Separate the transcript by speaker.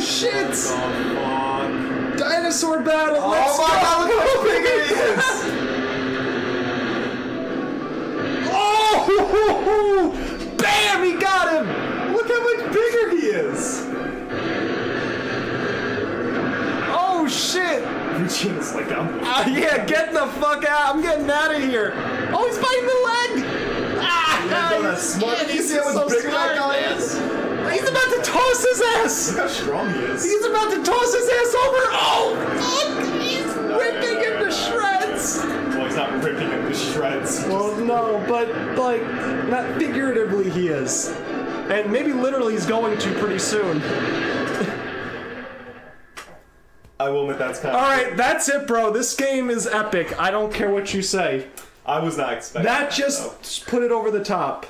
Speaker 1: fuck?
Speaker 2: Dinosaur battle. Let's
Speaker 1: Oh my
Speaker 2: go.
Speaker 1: god, look how big he is!
Speaker 2: Oh! Bam! He got him. Look how much bigger he is. Oh shit!
Speaker 1: Vegeta's like, I'm.
Speaker 2: Ah, yeah, get the fuck out! I'm getting out of here. Oh, he's biting the leg. Ah!
Speaker 1: Yeah, no, that's smart.
Speaker 2: Yeah,
Speaker 1: You
Speaker 2: he's
Speaker 1: see how much
Speaker 2: so
Speaker 1: bigger
Speaker 2: smart, toss his ass.
Speaker 1: Look how strong he is.
Speaker 2: He's about to toss his ass over. Oh, fuck! He's ripping him to shreds.
Speaker 1: Well, he's not ripping him to shreds.
Speaker 2: Well, no, but like, not figuratively, he is, and maybe literally he's going to pretty soon.
Speaker 1: I will admit that's kind of.
Speaker 2: All right, that's it, bro. This game is epic. I don't care what you say.
Speaker 1: I was not expecting
Speaker 2: That
Speaker 1: though.
Speaker 2: just put it over the top.